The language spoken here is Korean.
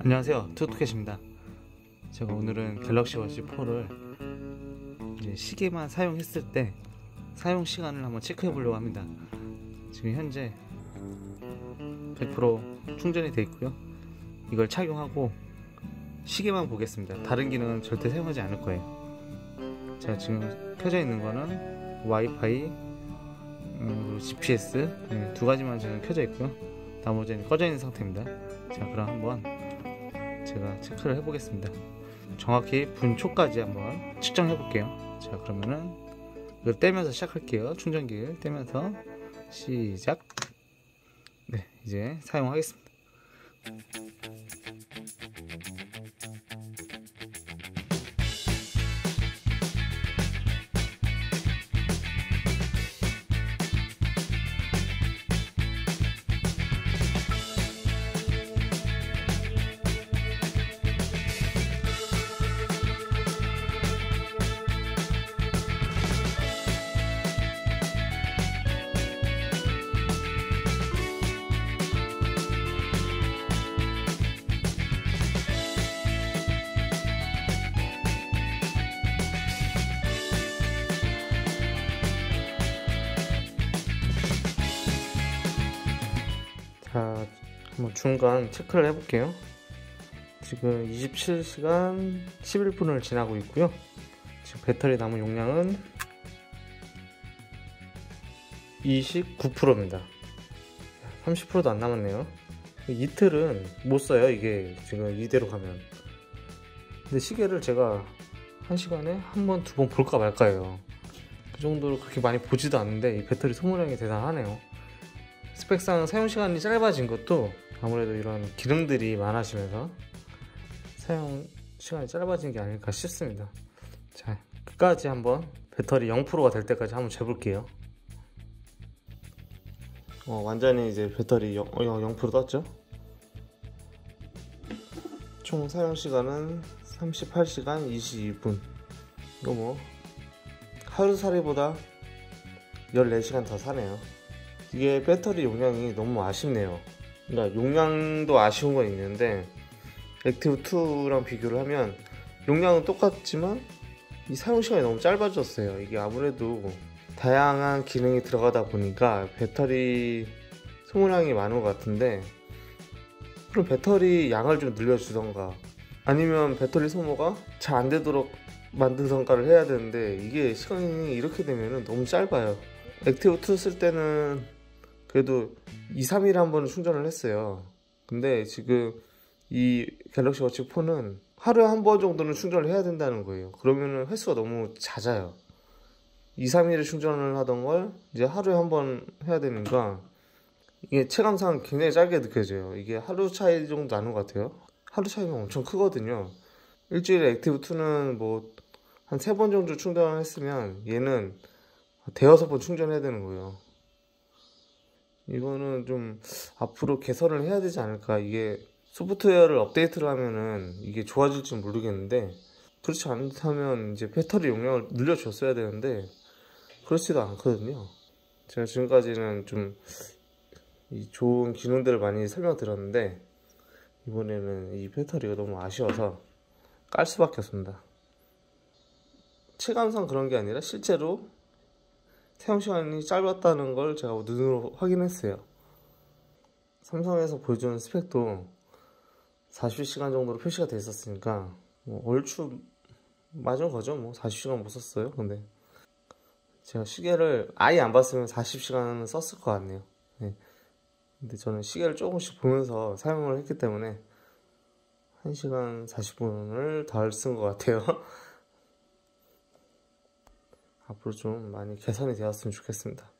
안녕하세요. 투투캣입니다. 제가 오늘은 갤럭시 워치 4를 이제 시계만 사용했을 때 사용 시간을 한번 체크해 보려고 합니다. 지금 현재 100% 충전이 되어 있고요. 이걸 착용하고 시계만 보겠습니다. 다른 기능은 절대 사용하지 않을 거예요. 제가 지금 켜져 있는 거는 와이파이 음, GPS 네, 두 가지만 지금 켜져 있고요. 나머지는 꺼져 있는 상태입니다. 자 그럼 한번 제가 체크를 해보겠습니다. 정확히 분초까지 한번 측정해 볼게요. 자 그러면은 이걸 떼면서 시작할게요. 충전기를 떼면서 시작. 네 이제 사용하겠습니다 자, 한번 중간 체크를 해볼게요. 지금 27시간 11분을 지나고 있고요. 지금 배터리 남은 용량은 29%입니다. 30%도 안 남았네요. 이틀은 못 써요, 이게 지금 이대로 가면. 근데 시계를 제가 한 시간에 한 번, 두 번 볼까 말까예요. 그 정도로 그렇게 많이 보지도 않는데 이 배터리 소모량이 대단하네요. 스펙상 사용 시간이 짧아진 것도 아무래도 이런 기능들이 많아지면서 사용 시간이 짧아진 게 아닐까 싶습니다. 자, 끝까지 한번 배터리 0%가 될 때까지 한번 재볼게요. 어, 완전히 이제 배터리 0, 0% 떴죠? 총 사용 시간은 38시간 22분. 이거 뭐 하루살이보다 14시간 더 사네요. 이게 배터리 용량이 너무 아쉽네요. 그러니까 용량도 아쉬운 건 있는데 Active 2랑 비교를 하면 용량은 똑같지만 이 사용 시간이 너무 짧아졌어요. 이게 아무래도 다양한 기능이 들어가다 보니까 배터리 소모량이 많은 것 같은데 그럼 배터리 양을 좀 늘려주던가 아니면 배터리 소모가 잘 안 되도록 만든 설계를 해야 되는데 이게 시간이 이렇게 되면 너무 짧아요. 액티브 2 쓸 때는 그래도 2, 3일에 한 번은 충전을 했어요. 근데 지금 이 갤럭시 워치 4는 하루에 한 번 정도는 충전을 해야 된다는 거예요. 그러면은 횟수가 너무 잦아요. 2, 3일에 충전을 하던 걸 이제 하루에 한 번 해야 되니까 이게 체감상 굉장히 짧게 느껴져요. 이게 하루 차이 정도 나는 것 같아요. 하루 차이가 엄청 크거든요. 일주일에 액티브 2는 뭐 한 세 번 정도 충전을 했으면 얘는 대여섯 번 충전해야 되는 거예요. 이거는 좀 앞으로 개선을 해야 되지 않을까. 이게 소프트웨어를 업데이트를 하면은 이게 좋아질지 모르겠는데 그렇지 않다면 이제 배터리 용량을 늘려줬어야 되는데 그렇지도 않거든요. 제가 지금까지는 좀 좋은 기능들을 많이 설명드렸는데 이번에는 이 배터리가 너무 아쉬워서 깔 수밖에 없습니다. 체감상 그런 게 아니라 실제로 사용 시간이 짧았다는 걸 제가 눈으로 확인했어요. 삼성에서 보여주는 스펙도 40시간 정도로 표시가 돼 있었으니까 뭐 얼추 맞은 거죠. 뭐 40시간 못 썼어요. 근데 제가 시계를 아예 안 봤으면 40시간은 썼을 것 같네요. 네. 근데 저는 시계를 조금씩 보면서 사용을 했기 때문에 1시간 40분을 덜 쓴 것 같아요. 앞으로 좀 많이 개선이 되었으면 좋겠습니다.